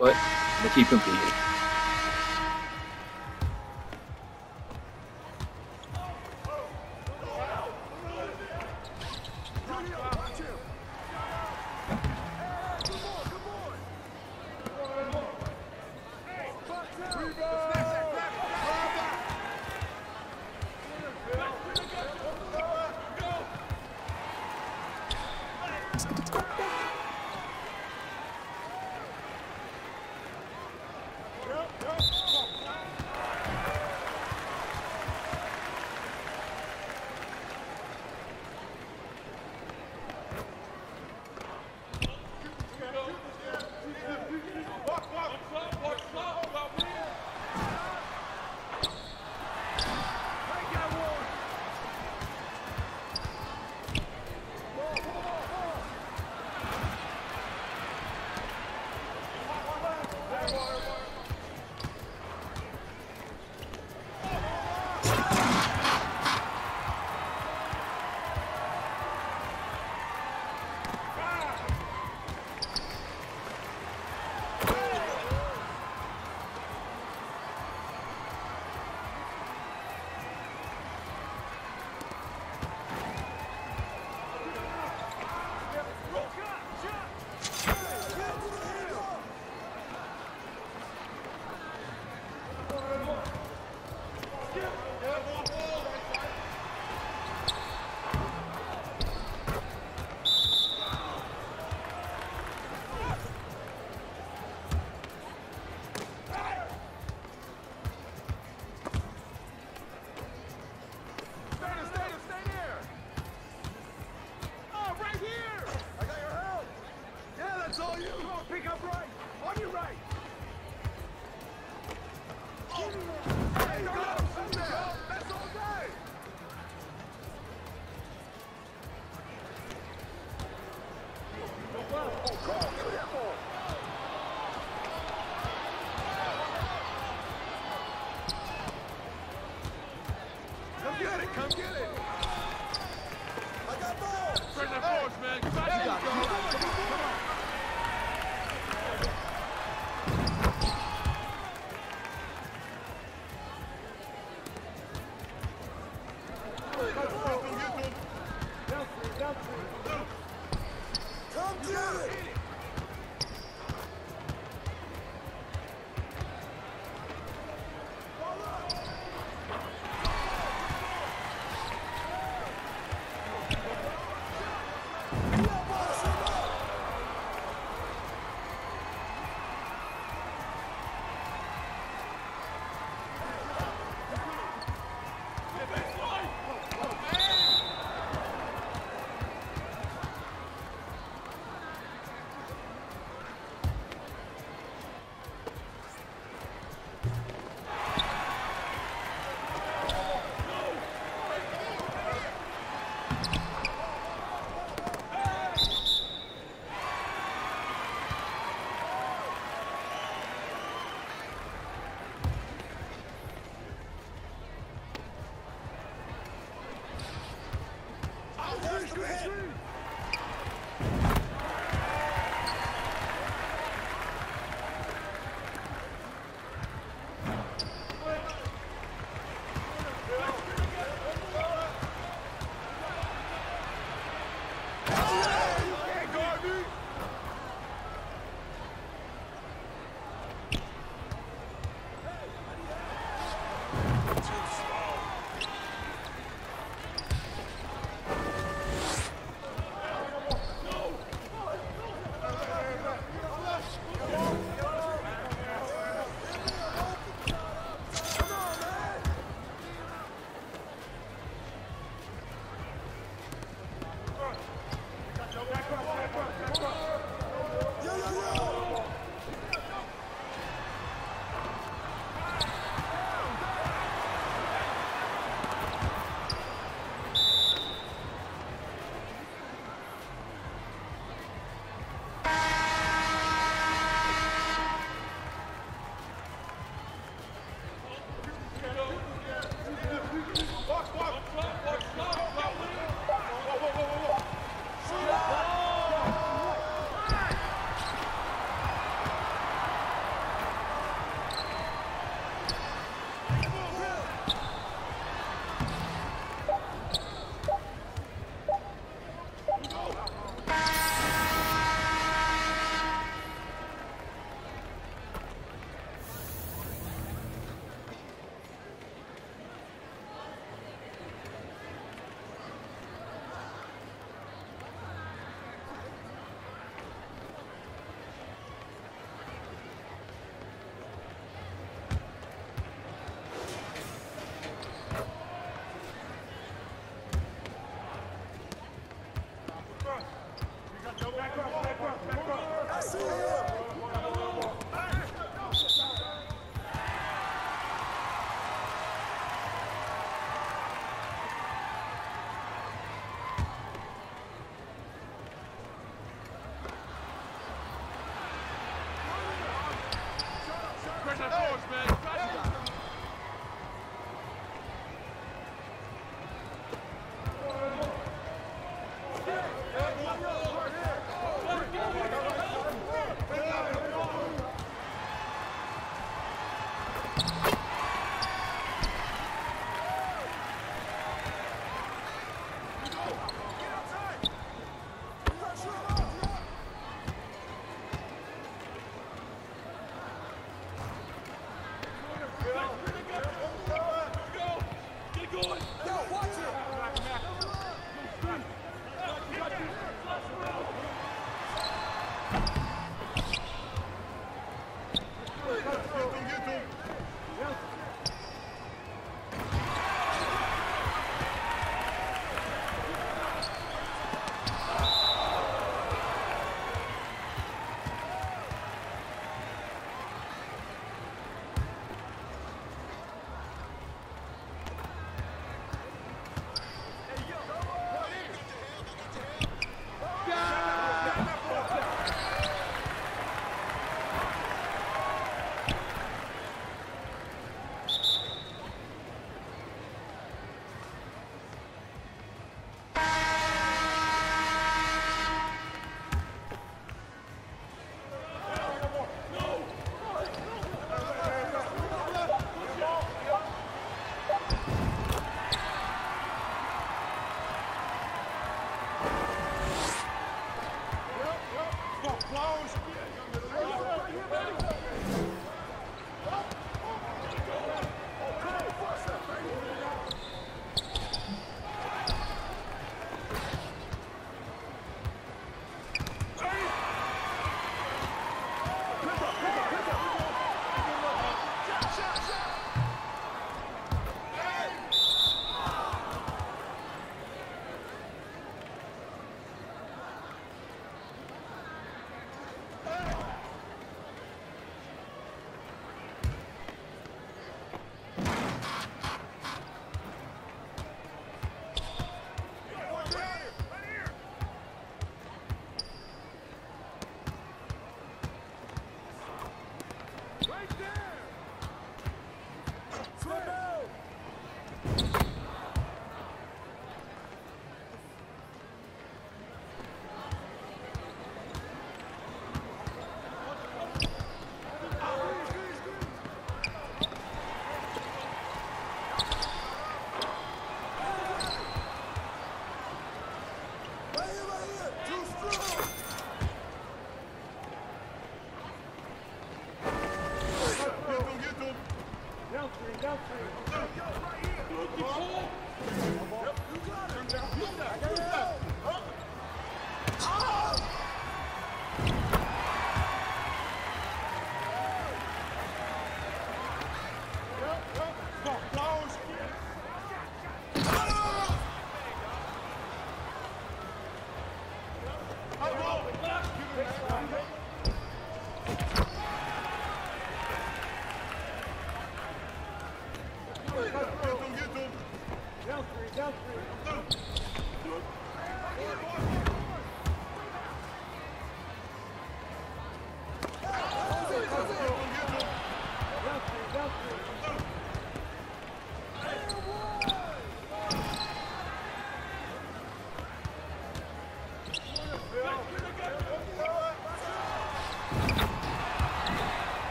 but I'm keep competing. Yo, yo, yo!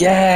Yes!